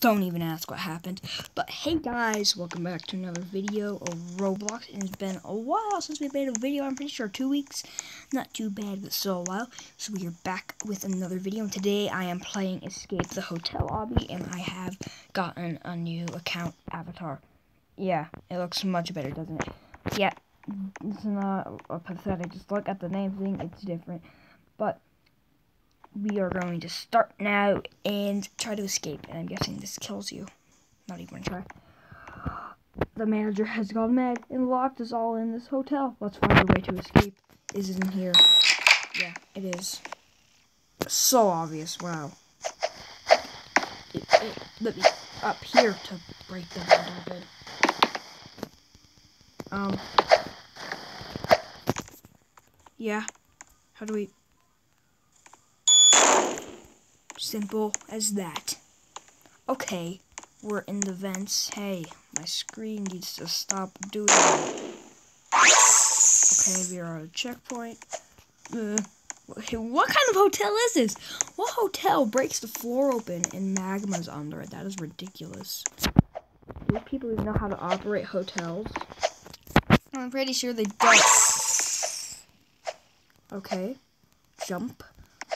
Don't even ask what happened. But hey guys, welcome back to another video of Roblox. It's been a while since we made a video. I'm pretty sure two weeks. Not too bad, but still a while. So we are back with another video. And today I am playing Escape the Hotel Obby. And I have gotten a new account avatar. Yeah, it looks much better, doesn't it? Yeah, it's not a pathetic. Just look at the name thing. It's different. But we are going to start now and try to escape. And I'm guessing this kills you. Not even try. The manager has gone mad and locked us all in this hotel. Let's find a way to escape. Is it in here? Yeah, it is. So obvious. Wow. It, it, let me up here to break them open. Um. Yeah. How do we? Simple as that. Okay, we're in the vents. Hey, my screen needs to stop doing that. Okay, we are at a checkpoint. Uh, what kind of hotel is this? What hotel breaks the floor open and magma's under it? That is ridiculous. Do people even know how to operate hotels? I'm pretty sure they don't. Okay, jump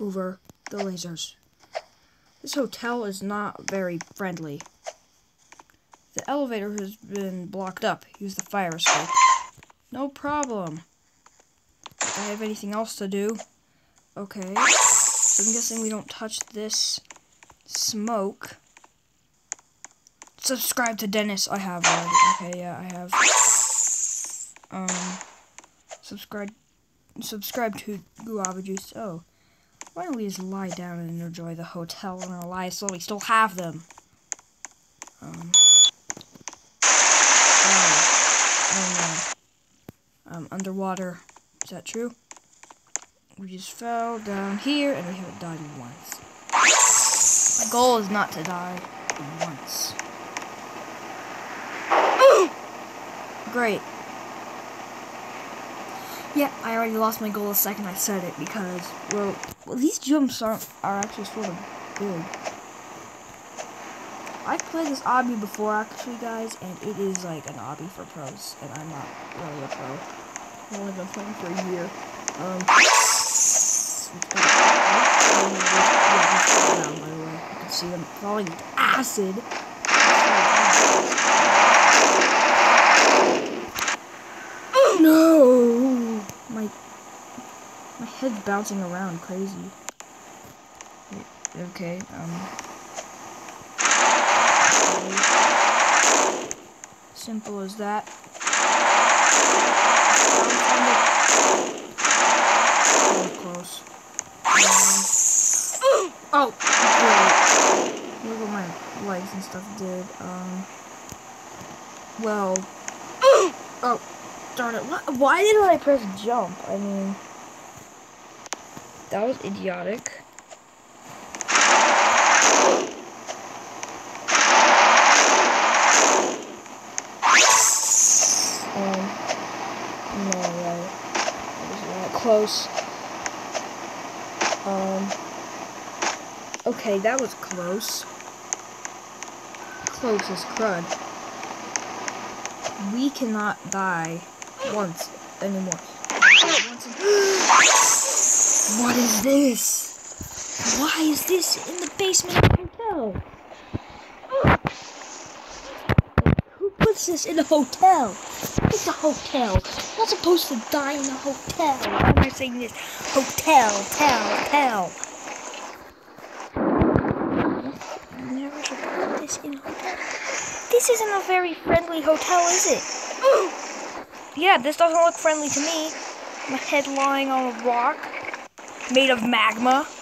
over the lasers. This hotel is not very friendly. The elevator has been blocked up. Use the fire escape. No problem. I have anything else to do. Okay. So I'm guessing we don't touch this smoke. Subscribe to Denis. I have already. Okay, yeah, I have. Um, subscribe, subscribe to Guava Juice. Oh. Why don't we just lie down and enjoy the hotel in our lives while we still have them? Um. Oh. Oh no. Um, underwater. Is that true? We just fell down here and we haven't died once. My goal is not to die once. Great. Yeah, I already lost my goal the second I said it because, well, well these jumps are are actually sort of big. I've played this obby before, actually, guys, and it is like an obby for pros, and I'm not really a pro. I've only been playing for a year. Um, can see them falling acid. No! My bouncing around crazy. Okay, um simple as that. So close. Um, oh, great. Look what my legs and stuff did. Um, well, oh. Darn it. Why did I press jump? I mean, that was idiotic. Um, no, right. That was not close. Um, okay, that was close. Close as crud. We cannot die once anymore. what is this? Why is this in the basement of the hotel? Who puts this in a hotel? It's a hotel. You're not supposed to die in a hotel. Why am I saying this? Hotel, tel, tel. Never should put this in a hotel. This isn't a very friendly hotel, is it? Yeah, this doesn't look friendly to me. My head lying on a rock made of magma.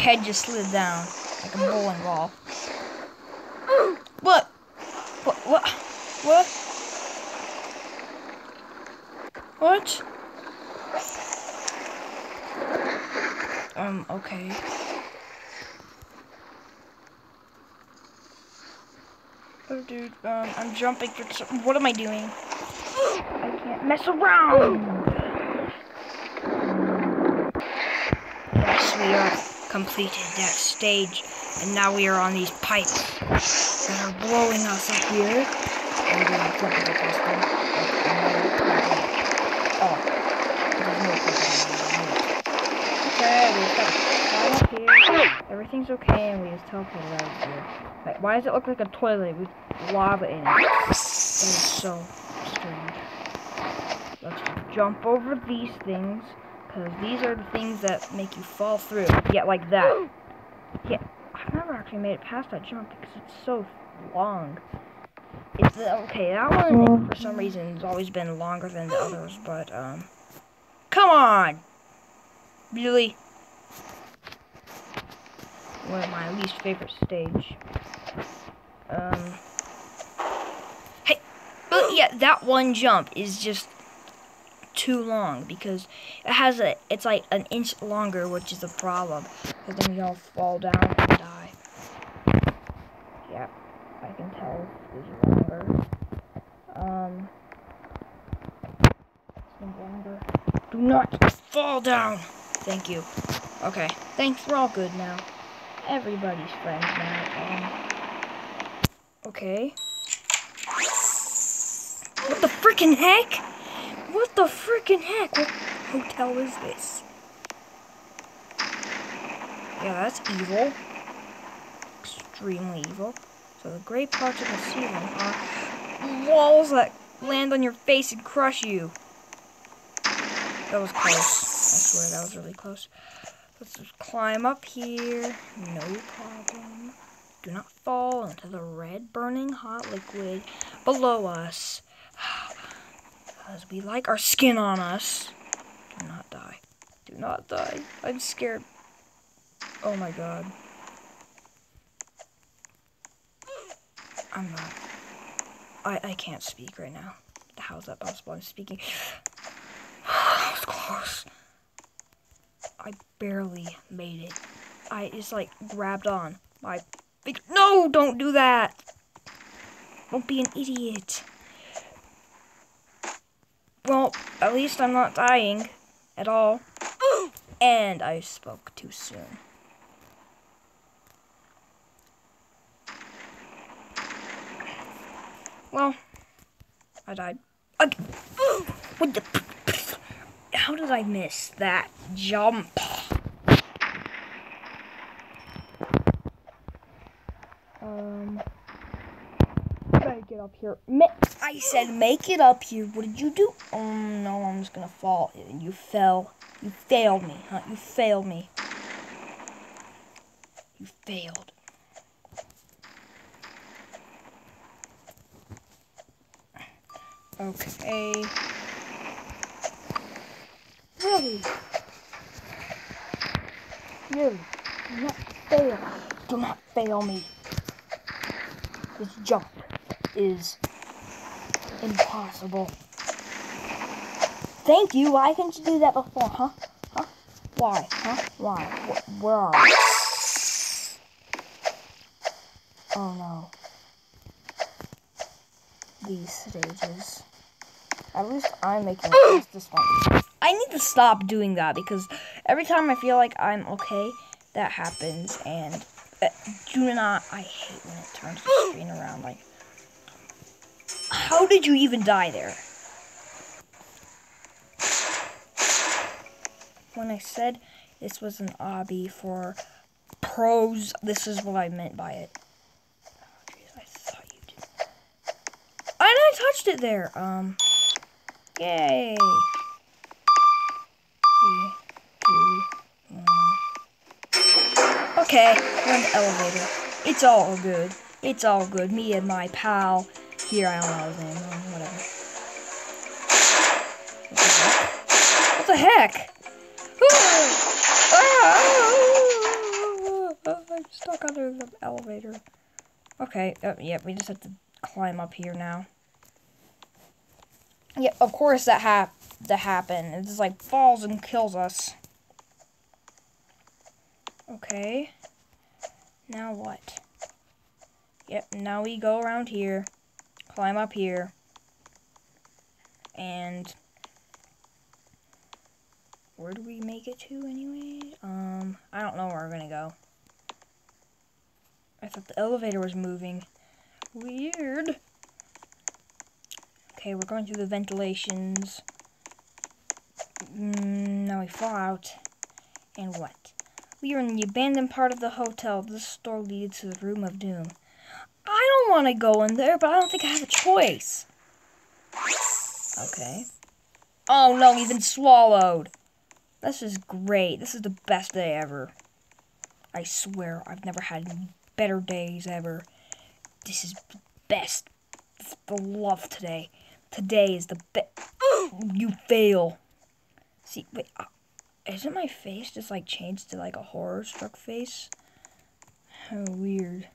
Head just slid down like a bowling ball. What? What? What? What? What? Um, okay. Oh, dude, um, I'm jumping for some- What am I doing? I can't mess around! Yes, we are completed that stage, and now we are on these pipes that are blowing us up oh, here. Oh, and we're gonna jump into this. Oh, here. Everything's okay, and we just teleported out of here. Like, why does it look like a toilet with lava in it? That is so strange. Let's jump over these things, because these are the things that make you fall through. Yeah, like that. Yeah, I've never actually made it past that jump because it's so long. It's okay. That one, for some reason, has always been longer than the others. But um, come on, really. One of my least favorite stage. Um. Hey, but yeah, that one jump is just too long because it has a. It's like an inch longer, which is a problem. Because then we all fall down and die. Yeah, I can tell it's longer. Um, longer. Do not fall down. Thank you. Okay, thanks. We're all good now. Everybody's friends now. Um, okay. What the freaking heck? What the freaking heck? What hotel is this? Yeah, that's evil. Extremely evil. So the gray parts of the ceiling are walls that land on your face and crush you. That was close. I swear that was really close. Let's just climb up here. No problem. Do not fall into the red burning hot liquid below us. Because we like our skin on us. Do not die. Do not die. I'm scared. Oh my god. I'm not. I, I can't speak right now. How is that possible? I'm speaking. was close. I barely made it. I just like grabbed on my. No, don't do that. Don't be an idiot. Well, at least I'm not dying at all. And I spoke too soon. Well, I died. What the? How did I miss that jump? Um, make it up here. Ma I said make it up here. What did you do? Oh no, I'm just gonna fall. You fell. You failed me, huh? You failed me. You failed. Okay. Really? Really? Do not fail. Do not fail me. Just jump is impossible. Thank you. Why couldn't you do that before, huh? Huh? Why? Huh? Why? Wh where are you? Oh no. These stages. At least I'm making this one. I need to stop doing that because every time I feel like I'm okay, that happens. And uh, do not, I hate when it turns the screen around. Like, how did you even die there? When I said this was an obby for pros, this is what I meant by it. Oh, jeez, I thought you did. And I touched it there. Um. Yay! One. Okay, in the elevator. It's all good. It's all good. Me and my pal. Here, I don't know his name. Oh, whatever. What the heck? What the heck? Ah! I'm stuck under the elevator. Okay, uh, yep, we just have to climb up here now. Yeah, of course that hap that happened. It just like falls and kills us. Okay. Now what? Yep, now we go around here, climb up here, and where do we make it to anyway? Um, I don't know where we're gonna go. I thought the elevator was moving. Weird. Okay, we're going through the ventilations. Mm, now we fall out. And what? We are in the abandoned part of the hotel. This door leads to the room of doom. I don't want to go in there, but I don't think I have a choice. Okay. Oh no, he's been swallowed. This is great. This is the best day ever. I swear, I've never had any better days ever. This is best. The love today. Today is the best. you fail. See, wait, uh, isn't my face just like changed to like a horror struck face? How weird.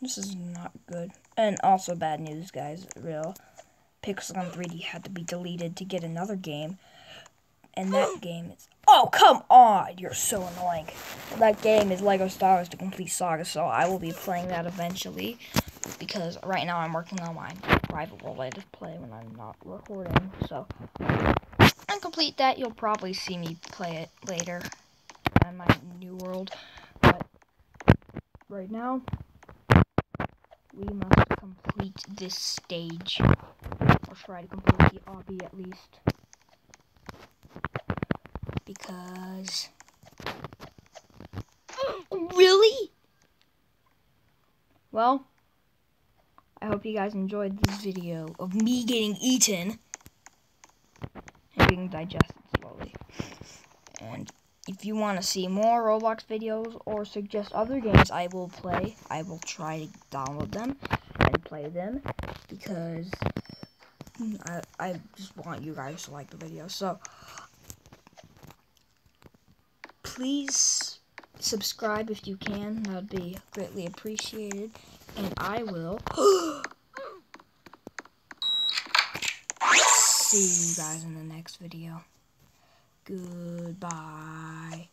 This is not good. And also bad news, guys. Real. Pixelgun 3D had to be deleted to get another game and that game is... Oh, come on! You're so annoying. That game is LEGO Star Wars The Complete Saga, so I will be playing that eventually. Because right now I'm working on my private world I just play when I'm not recording. So, and complete that, you'll probably see me play it later in my new world. But right now, we must complete this stage. Or try to complete the obby at least because... really? Well, I hope you guys enjoyed this video of me getting eaten and being digested if you want to see more Roblox videos or suggest other games I will play, I will try to download them and play them because mm, I, I just want you guys to like the video. So, please subscribe if you can. That would be greatly appreciated. And I will see you guys in the next video. Goodbye.